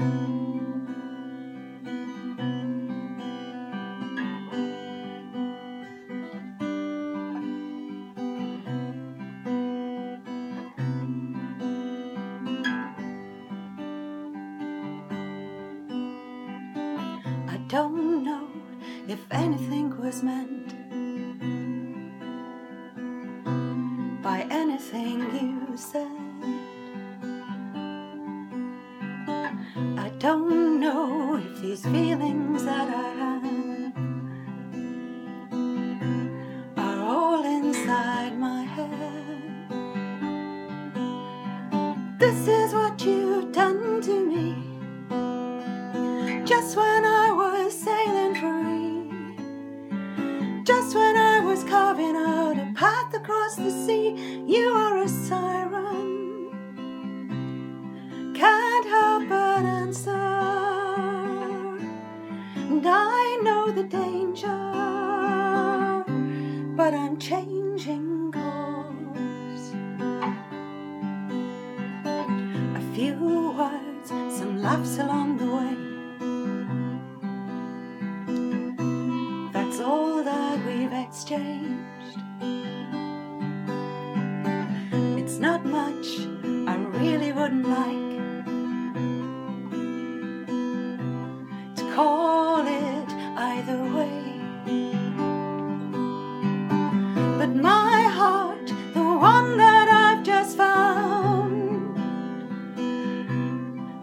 I don't know if anything was meant by anything you said. Don't know if these feelings that I have are all inside my head. This is what you've done to me. Just when I was sailing free, just when I was carving out a path across the sea, you are a siren. The danger, but I'm changing course. A few words, some laughs along the way. That's all that we've exchanged. It's not much, I really wouldn't like to call either way. But my heart, the one that I've just found,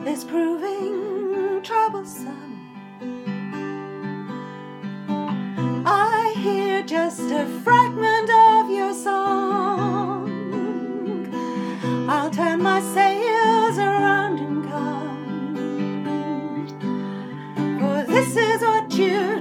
is proving troublesome. I hear just a fragment of your song. I'll turn my sails around and come. For this is what you've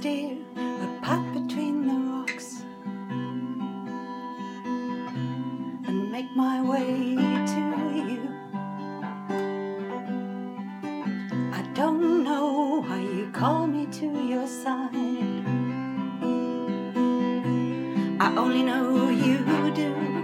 steer a path between the rocks and make my way to you. I don't know why you call me to your side. I only know you do.